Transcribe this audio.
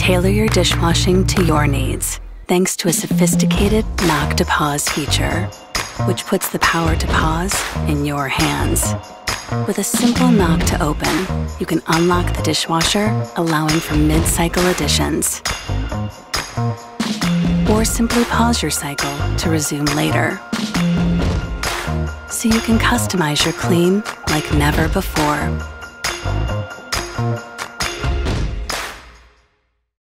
Tailor your dishwashing to your needs thanks to a sophisticated knock to pause feature, which puts the power to pause in your hands. With a simple knock to open, you can unlock the dishwasher, allowing for mid cycle additions. Or simply pause your cycle to resume later. So you can customize your clean like never before.